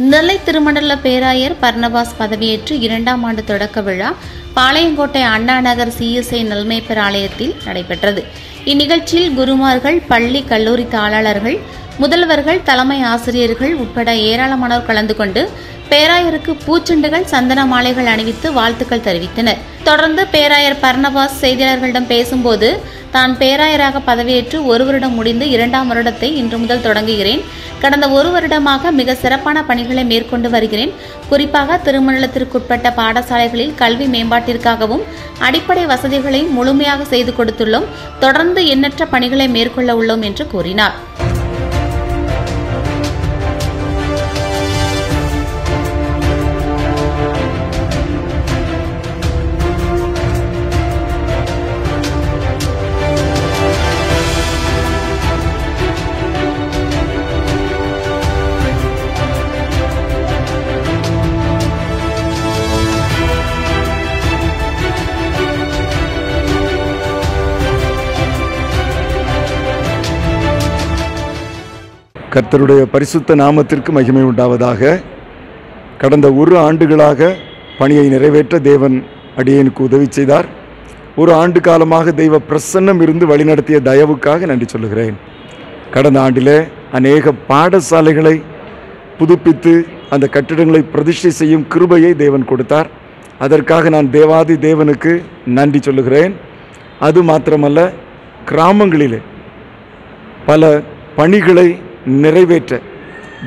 நெல்லை திருமண்டல பேராயர் பர்ணபாஸ் பதவியேற்று இரண்டாம் ஆண்டு தொடக்க விழா பாளையங்கோட்டை அண்ணா நகர் சிஎஸ்ஐ நல்மேப்பர் ஆலயத்தில் நடைபெற்றது. இந்நிகழ்ச்சியில் குருமார்கள் பள்ளி கல்லூரி தாளாளர்கள் முதல்வர்கள் தலைமை ஆசிரியர்கள் உட்பட ஏராளமானோர் கலந்து கொண்டு பேராயருக்கு பூச்செண்டுகள் சந்தன மாலைகள் அணிவித்து வாழ்த்துக்கள் தெரிவித்தனர். தொடர்ந்து பேராயர் பர்ணபாஸ் செய்தியாளர்களிடம் பேசும்போது தான் பேராயராக பதவியேற்று ஒரு வருடம் முடிந்து இரண்டாம் வருடத்தை இன்று முதல் தொடங்குகிறேன். கடந்த ஒரு வருடமாக மிக சிறப்பான பணிகளை மேற்கொண்டு வருகிறேன். குறிப்பாக திருமணத்திற்குட்பட்ட பாடசாலைகளில் கல்வி மேம்பாட்டிற்காகவும் அடிப்படை வசதிகளை முழுமையாக செய்து கொடுத்துள்ளோம். தொடர்ந்து எண்ணற்ற பணிகளை மேற்கொள்ள உள்ளோம் என்று கூறினார். கர்த்தருடைய பரிசுத்த நாமத்திற்கு மகிமை உண்டாவதாக. கடந்த ஒரு ஆண்டுகளாக பணியை நிறைவேற்ற தேவன் அடியனுக்கு உதவி செய்தார். ஒரு ஆண்டு காலமாக தெய்வ பிரசன்னம் இருந்து வழிநடத்திய தயவுக்காக நன்றி சொல்லுகிறேன். கடந்த ஆண்டிலே அநேக பாடசாலைகளை புதுப்பித்து அந்த கட்டிடங்களை பிரதிஷ்டை செய்யும் கிருபையை தேவன் கொடுத்தார். அதற்காக நான் தேவாதி தேவனுக்கு நன்றி சொல்லுகிறேன். அது மாத்திரமல்ல கிராமங்களிலே பல பணிகளை நிறைவேற்ற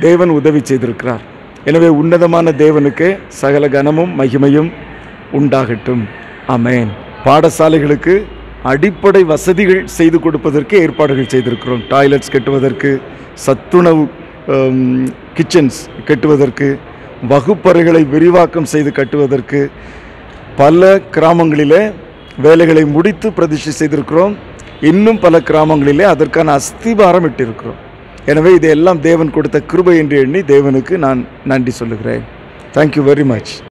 தேவன் உதவி செய்திருக்கிறார். எனவே உன்னதமான தேவனுக்கு சகல கனமும் மகிமையும் உண்டாகட்டும். அமேன் பாடசாலைகளுக்கு அடிப்படை வசதிகள் செய்து கொடுப்பதற்கு ஏற்பாடுகள் செய்திருக்கிறோம். டாய்லெட்ஸ் கட்டுவதற்கு சத்துணவு கிச்சன்ஸ் கட்டுவதற்கு வகுப்பறைகளை விரிவாக்கம் செய்து கட்டுவதற்கு பல கிராமங்களிலே வேலைகளை முடித்து பிரதிஷ்டை செய்திருக்கிறோம். இன்னும் பல கிராமங்களிலே அதற்கான அஸ்திபாரம் இட்டிருக்கிறோம். எனவே இதையெல்லாம் தேவன் கொடுத்த கிருபை என்று எண்ணி தேவனுக்கு நான் நன்றி சொல்லுகிறேன். Thank you very much